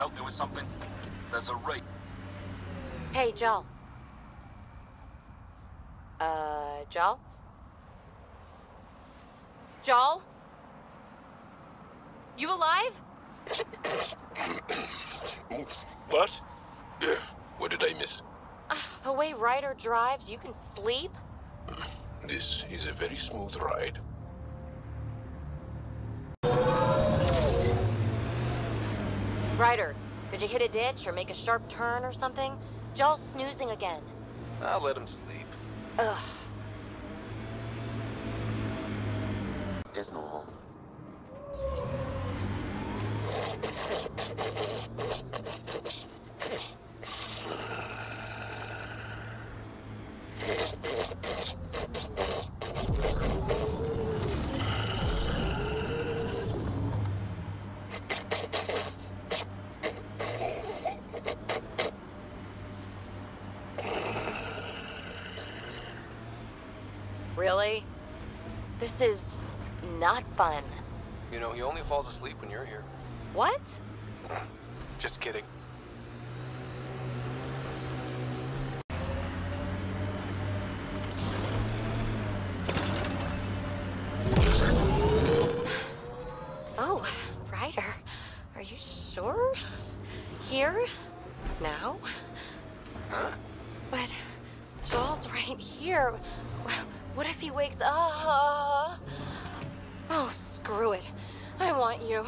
Help me with something? There's a raid. Hey, Jaal. Uh, Jaal? Jaal? You alive? What? What did I miss? Uh, the way Ryder drives, you can sleep? This is a very smooth ride. Ryder, did you hit a ditch or make a sharp turn or something? Jaal's snoozing again. I'll let him sleep. Ugh. Is normal. Really? This is not fun. You know, he only falls asleep when you're here. What? Just kidding. Oh, Ryder. Are you sure? Here? Now? Huh? But Jaal's right here. What if he wakes up? Oh, screw it. I want you.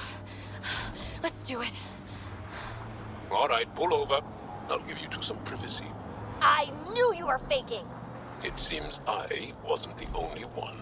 Let's do it. All right, pull over. I'll give you two some privacy. I knew you were faking. It seems I wasn't the only one.